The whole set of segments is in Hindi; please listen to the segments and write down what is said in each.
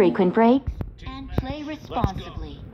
frequent breaks and play responsibly.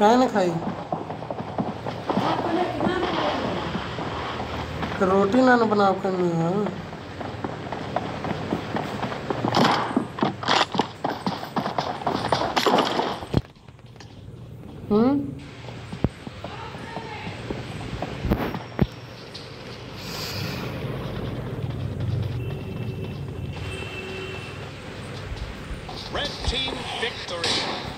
काहे ना खाई? रोटी ना न बनाओ करनी है। हम्म? Red team victory.